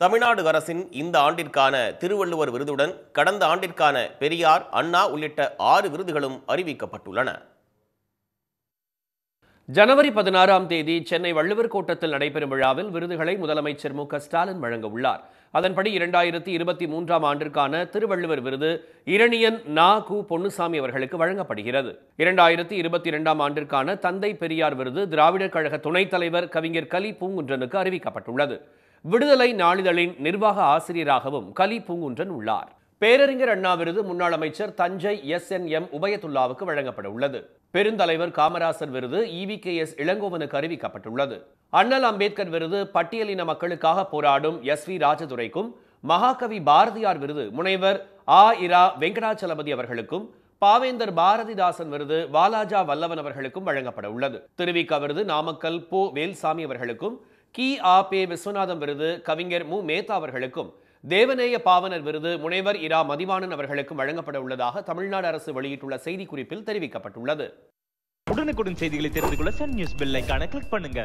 தமிழ்நாடு அரசின் இந்த ஆண்டிற்கான திருவள்ளுவர் விருதுடன் கடந்த ஆண்டிற்கான பெரியார் அண்ணா உள்ளிட்ட ஆறு விருதுகளும் அறிவிக்கப்பட்டுள்ளன. ஜனவரி பதினாறாம் தேதி சென்னை வள்ளுவர் கோட்டத்தில் நடைபெறும் விழாவில் விருதுகளை முதலமைச்சர் மு. க. ஸ்டாலின் வழங்க உள்ளார். அதன்படி இரண்டாயிரத்தி இருபத்தி மூன்றாம் ஆண்டிற்கான திருவள்ளுவர் விருது இரணியன் நா. கு. பொன்னுசாமி அவர்களுக்கு வழங்கப்படுகிறது. இரண்டாயிரத்தி இருபத்தி இரண்டாம் ஆண்டிற்கான தந்தை பெரியார் விருது திராவிடர் கழக துணைத் தலைவர் கவிஞர் கலி பூங்குன்றனுக்கு அறிவிக்கப்பட்டுள்ளது. விடுதலை நாளிதழின் நிர்வாக ஆசிரியராகவும் கலி பூங்குன்றன் உள்ளார். பேரறிஞர் அண்ணா விருது முன்னாள் அமைச்சர் தஞ்சை எஸ் என் எம் உபயதுல்லாவுக்கு வழங்கப்பட உள்ளது. பெருந்தலைவர் காமராசர் விருது இவி கே எஸ் இளங்கோவனுக்கு அறிவிக்கப்பட்டுள்ளது. அண்ணல் அம்பேத்கர் விருது பட்டியலின மக்களுக்காக போராடும் எஸ் வி ராஜதுரைக்கும் மகாகவி பாரதியார் விருது முனைவர் ஆ இரா வெங்கடாச்சலபதி அவர்களுக்கும் பாவேந்தர் பாரதிதாசன் விருது வாலாஜா வல்லவன் அவர்களுக்கும் வழங்கப்பட உள்ளது. திருவிக விருது நாமக்கல் போ வேல்சாமி அவர்களுக்கும் கி ஆ பே விஸ்வநாதம் விருது கவிஞர் மு. மேத்தா அவர்களுக்கும் தேவநேய பாவனர் விருது முனைவர் இரா. மதிவாணன் அவர்களுக்கும் வழங்கப்பட உள்ளதாக தமிழ்நாடு அரசு வெளியிட்டுள்ள செய்திக்குறிப்பில் தெரிவிக்கப்பட்டுள்ளது. உடனுக்குடன் செய்திகளை தெரிந்து கொள்ள சன் நியூஸ் பெல் கிளிக் பண்ணுங்க.